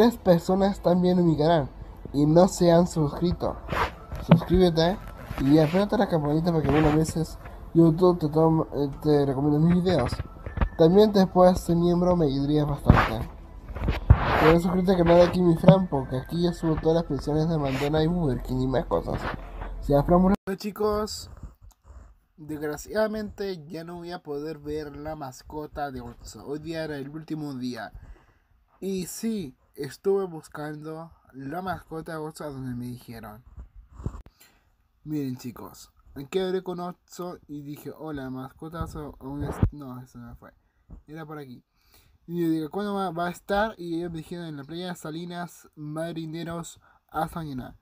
tres personas también en mi canal y no se han suscrito. Suscríbete y apretate la campanita para que algunas veces YouTube te, tome, eh, te recomiende mis videos. También puedes ser miembro, me ayudaría bastante. Puedes suscribirte al canal de aquí mi Fran, porque aquí yo subo todas las pensiones de Mandela y Burger King y más cosas. Si Hola chicos, desgraciadamente ya no voy a poder ver la mascota de Otso. Hoy día era el último día. Y sí, estuve buscando la mascota de Otso donde me dijeron. Miren chicos, aquí hablé con Otso y dije, hola, mascota Otso, no, eso no fue. Era por aquí. Y yo digo, ¿cuándo va, a estar? Y ellos me dijeron en la playa Salinas Marineros hasta mañana.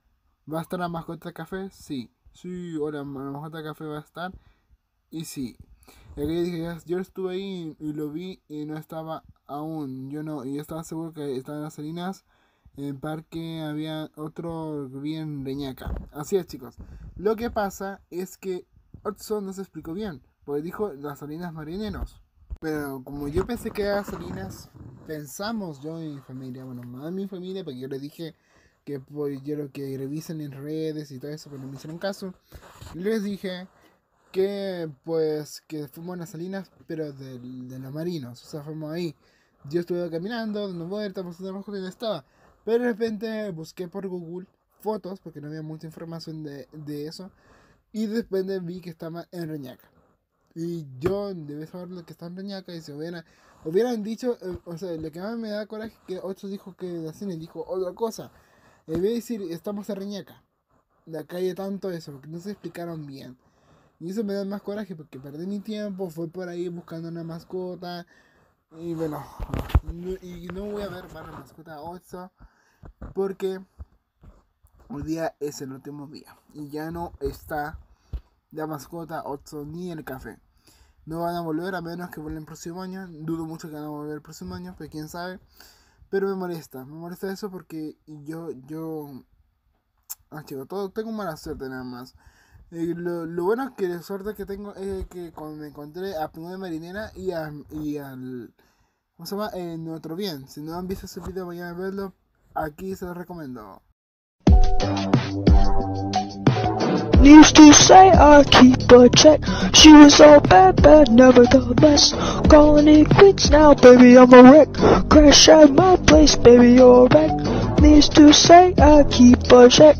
¿Va a estar la mascota de café? Sí. Sí, hola, la mascota de café va a estar. Y sí. Aquí dije, yo estuve ahí y lo vi y no estaba aún. Yo no, y estaba seguro que estaba en las Salinas. En el parque había otro bien reñaca. Así es, chicos. Lo que pasa es que Hudson no se explicó bien. Porque dijo las Salinas Marineros. Pero como yo pensé que era Salinas, pensamos yo y mi familia, bueno, más mi familia, porque yo les dije que pues, quiero que revisen en redes y todo eso, pero no me hicieron caso. Les dije que pues que fuimos a las Salinas, pero de, de los marinos, o sea, fuimos ahí. Yo estuve caminando, dando vueltas, pasando abajo donde estaba. Pero de repente busqué por Google fotos, porque no había mucha información de, de eso. Y después vi que estaba en Reñaca. Y yo debe saber lo que está en Reñaca y se hubieran, hubieran dicho, eh, o sea, lo que más me da coraje es que otro dijo que la cine dijo otra cosa. En vez de decir, estamos en Reñaca. La calle tanto eso, porque no se explicaron bien. Y eso me da más coraje porque perdí mi tiempo, fui por ahí buscando una mascota. Y bueno, y no voy a ver para mascota 8 porque hoy día es el último día. Y ya no está la mascota Otso ni el café. No van a volver a menos que vuelvan el próximo año. Dudo mucho que van a volver el próximo año, pero quién sabe. Pero me molesta, me molesta eso porque yo, yo... Ah, chico, todo, tengo mala suerte nada más. Eh, lo, lo, bueno que la suerte que tengo es que cuando me encontré a Pingo de Marinera y, a, y al... ¿Cómo se llama? En nuestro bien. Si no han visto ese video, vayan a verlo. Aquí se los recomiendo. Used to say I keep a check. She was all bad, bad, never the best. Calling it quits now, baby, I'm a wreck. Crash at my place, baby, you're a wreck. Used to say I keep a check.